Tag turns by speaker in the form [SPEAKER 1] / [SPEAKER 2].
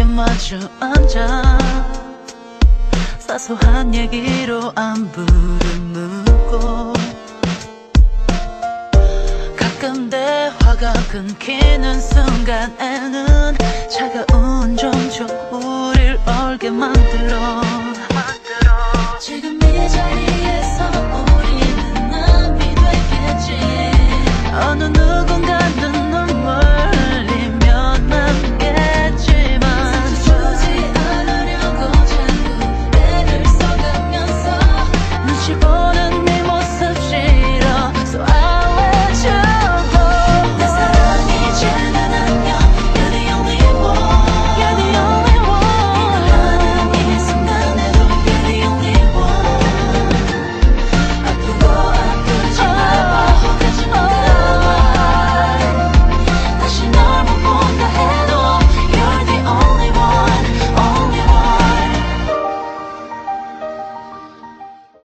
[SPEAKER 1] 내게 마주 앉아 사소한 얘기로 안부를 묻고 가끔 대화가 끊기는 순간에는 차가운 정적 우릴 얼게 만든